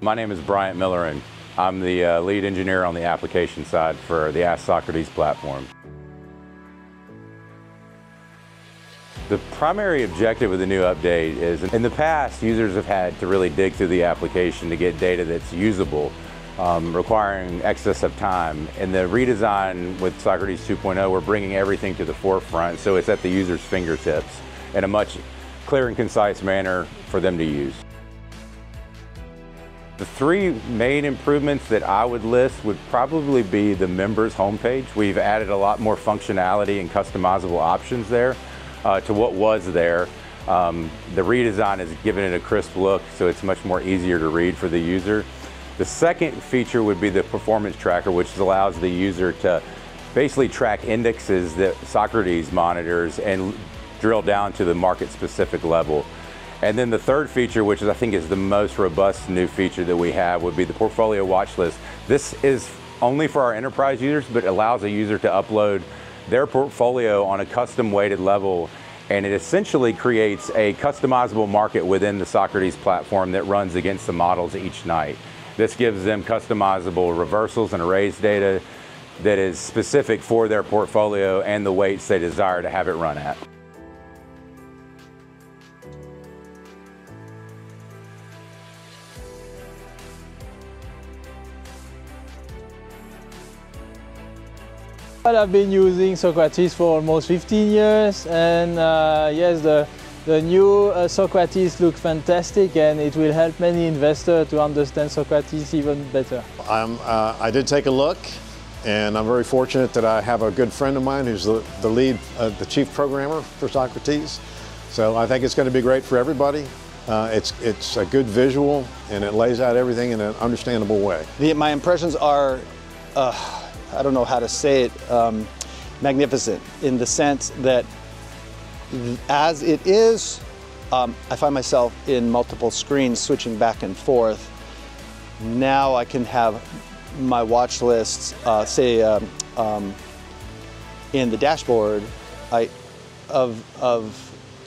My name is Bryant Miller and I'm the uh, lead engineer on the application side for the Ask Socrates platform. The primary objective of the new update is in the past users have had to really dig through the application to get data that's usable um, requiring excess of time. In the redesign with Socrates 2.0 we're bringing everything to the forefront so it's at the user's fingertips in a much clear and concise manner for them to use. The three main improvements that I would list would probably be the members homepage. We've added a lot more functionality and customizable options there uh, to what was there. Um, the redesign has given it a crisp look so it's much more easier to read for the user. The second feature would be the performance tracker which allows the user to basically track indexes that Socrates monitors and drill down to the market specific level. And then the third feature, which is I think is the most robust new feature that we have, would be the portfolio watch list. This is only for our enterprise users, but allows a user to upload their portfolio on a custom weighted level and it essentially creates a customizable market within the Socrates platform that runs against the models each night. This gives them customizable reversals and arrays data that is specific for their portfolio and the weights they desire to have it run at. I've been using Socrates for almost 15 years and uh, yes, the, the new uh, Socrates looks fantastic and it will help many investors to understand Socrates even better. Uh, I did take a look and I'm very fortunate that I have a good friend of mine who's the, the lead, uh, the chief programmer for Socrates. So I think it's going to be great for everybody. Uh, it's, it's a good visual and it lays out everything in an understandable way. The, my impressions are uh, I don't know how to say it, um, magnificent in the sense that as it is, um, I find myself in multiple screens switching back and forth. Now I can have my watch lists, uh, say um, um, in the dashboard I, of, of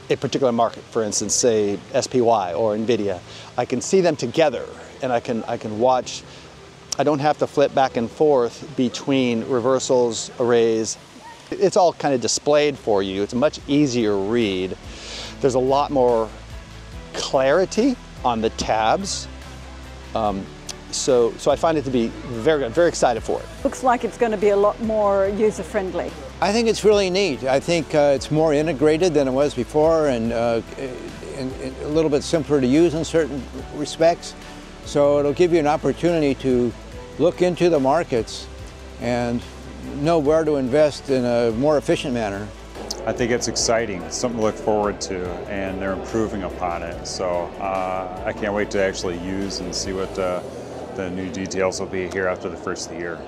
a particular market, for instance, say SPY or NVIDIA. I can see them together and I can, I can watch I don't have to flip back and forth between reversals, arrays. It's all kind of displayed for you. It's a much easier read. There's a lot more clarity on the tabs. Um, so, so I find it to be very good, very excited for it. Looks like it's going to be a lot more user-friendly. I think it's really neat. I think uh, it's more integrated than it was before and, uh, and, and a little bit simpler to use in certain respects. So it'll give you an opportunity to look into the markets and know where to invest in a more efficient manner. I think it's exciting, it's something to look forward to, and they're improving upon it. So uh, I can't wait to actually use and see what uh, the new details will be here after the first of the year.